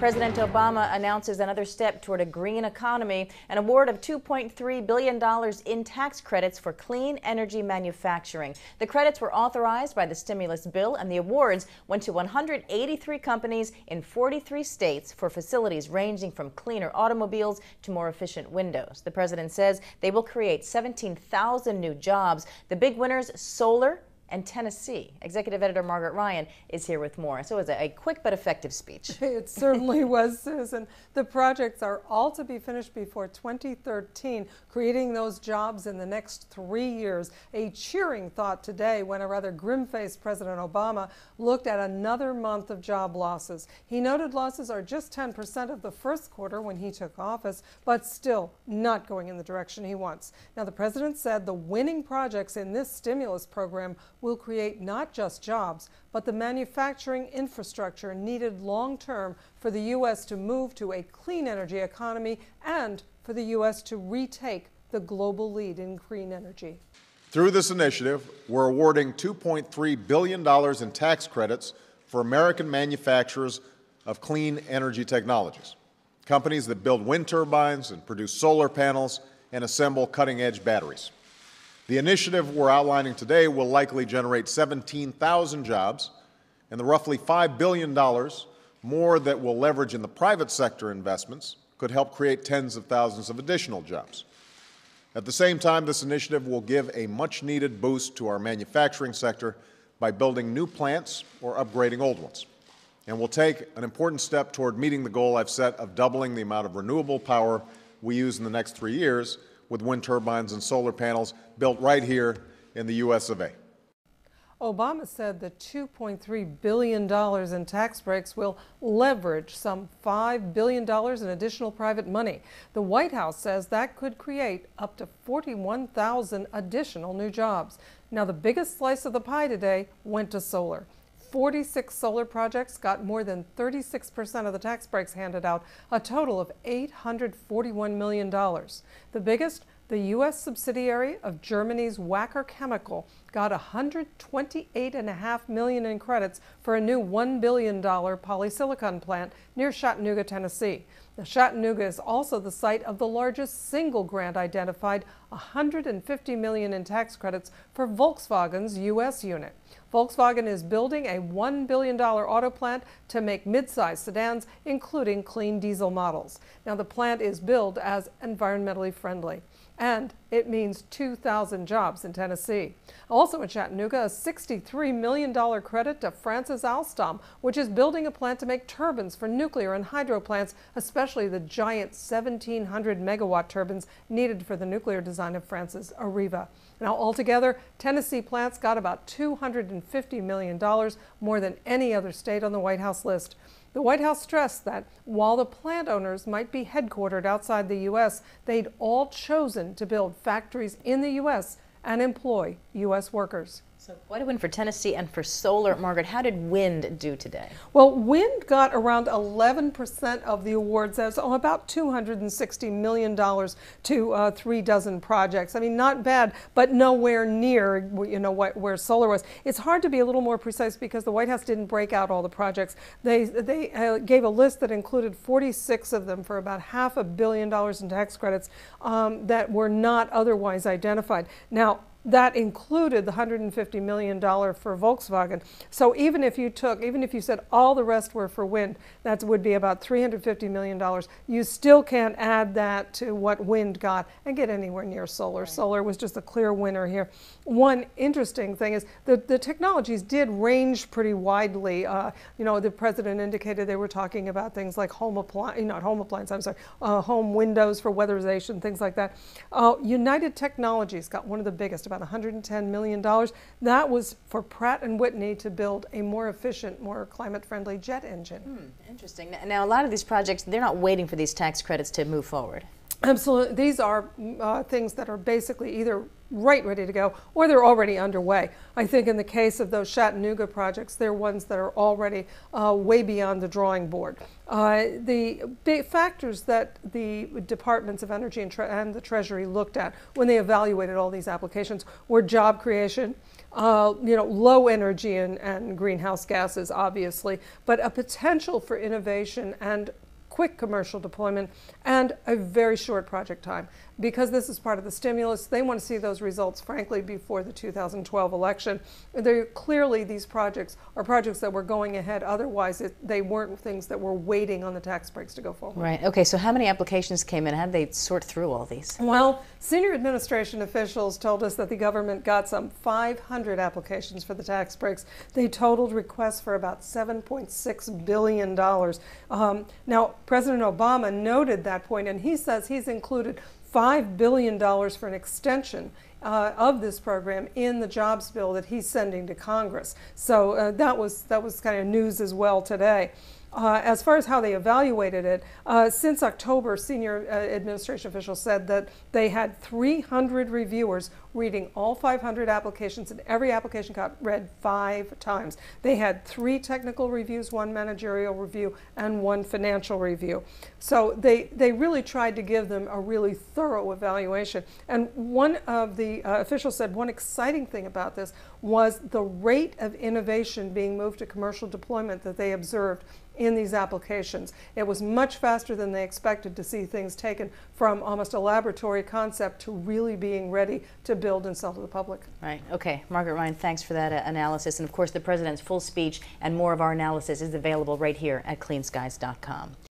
President Obama announces another step toward a green economy, an award of $2.3 billion in tax credits for clean energy manufacturing. The credits were authorized by the stimulus bill, and the awards went to 183 companies in 43 states for facilities ranging from cleaner automobiles to more efficient windows. The president says they will create 17,000 new jobs. The big winners solar, and Tennessee. Executive Editor Margaret Ryan is here with more. So it was a, a quick but effective speech. It certainly was, Susan. The projects are all to be finished before 2013, creating those jobs in the next three years. A cheering thought today when a rather grim-faced President Obama looked at another month of job losses. He noted losses are just 10% of the first quarter when he took office, but still not going in the direction he wants. Now, the president said the winning projects in this stimulus program will create not just jobs, but the manufacturing infrastructure needed long term for the U.S. to move to a clean energy economy and for the U.S. to retake the global lead in green energy. Through this initiative, we're awarding $2.3 billion in tax credits for American manufacturers of clean energy technologies, companies that build wind turbines and produce solar panels and assemble cutting edge batteries. The initiative we're outlining today will likely generate 17,000 jobs and the roughly $5 billion more that will leverage in the private sector investments could help create tens of thousands of additional jobs. At the same time, this initiative will give a much needed boost to our manufacturing sector by building new plants or upgrading old ones. And will take an important step toward meeting the goal I've set of doubling the amount of renewable power we use in the next three years with wind turbines and solar panels built right here in the U.S. of A. Obama said the $2.3 billion in tax breaks will leverage some $5 billion in additional private money. The White House says that could create up to 41,000 additional new jobs. Now, the biggest slice of the pie today went to solar. 46 solar projects got more than 36% of the tax breaks handed out, a total of $841 million. The biggest, the U.S. subsidiary of Germany's Wacker Chemical got 128.5 million in credits for a new $1 billion polysilicon plant near Chattanooga, Tennessee. Now, Chattanooga is also the site of the largest single grant identified, 150 million in tax credits for Volkswagen's U.S. unit. Volkswagen is building a $1 billion auto plant to make midsize sedans, including clean diesel models. Now, the plant is billed as environmentally friendly and it means 2,000 jobs in Tennessee. Also in Chattanooga, a $63 million credit to France's Alstom, which is building a plant to make turbines for nuclear and hydro plants, especially the giant 1,700 megawatt turbines needed for the nuclear design of France's Areva. Now, altogether, Tennessee plants got about $250 million, more than any other state on the White House list. The White House stressed that while the plant owners might be headquartered outside the U.S., they'd all chosen to build factories in the U.S. and employ U.S. workers. So quite a win for Tennessee and for solar. Margaret, how did wind do today? Well, wind got around 11% of the awards. That's about $260 million to uh, three dozen projects. I mean, not bad, but nowhere near you know where solar was. It's hard to be a little more precise because the White House didn't break out all the projects. They they uh, gave a list that included 46 of them for about half a billion dollars in tax credits um, that were not otherwise identified. Now, that included the $150 million for Volkswagen. So even if you took, even if you said all the rest were for wind, that would be about $350 million. You still can't add that to what wind got and get anywhere near solar. Right. Solar was just a clear winner here. One interesting thing is the, the technologies did range pretty widely. Uh, you know, the president indicated they were talking about things like home appliance, not home appliance, I'm sorry, uh, home windows for weatherization, things like that. Uh, United Technologies got one of the biggest about $110 million. That was for Pratt & Whitney to build a more efficient, more climate-friendly jet engine. Hmm, interesting. Now, a lot of these projects, they're not waiting for these tax credits to move forward. Absolutely. These are uh, things that are basically either right ready to go or they're already underway. I think in the case of those Chattanooga projects, they're ones that are already uh, way beyond the drawing board. Uh, the big factors that the departments of energy and, and, the Treasury looked at when they evaluated all these applications were job creation, uh, you know, low energy and, and greenhouse gases, obviously, but a potential for innovation and quick commercial deployment and a very short project time. Because this is part of the stimulus, they want to see those results, frankly, before the 2012 election. They're, clearly, these projects are projects that were going ahead. Otherwise, it, they weren't things that were waiting on the tax breaks to go forward. Right. Okay. So, how many applications came in? How did they sort through all these? Well, senior administration officials told us that the government got some 500 applications for the tax breaks. They totaled requests for about 7.6 billion dollars. Um, now, President Obama noted that point, and he says he's included $5 billion for an extension uh, of this program in the jobs bill that he's sending to Congress. So uh, that was that was kind of news as well today. Uh, as far as how they evaluated it, uh, since October, senior uh, administration officials said that they had 300 reviewers reading all 500 applications, and every application got read five times. They had three technical reviews, one managerial review, and one financial review. So they, they really tried to give them a really thorough evaluation. And one of the uh, officials said one exciting thing about this was the rate of innovation being moved to commercial deployment that they observed in these applications. It was much faster than they expected to see things taken from almost a laboratory concept to really being ready to build and sell to the public. Right. Okay. Margaret Ryan, thanks for that uh, analysis. And of course, the president's full speech and more of our analysis is available right here at cleanskies.com.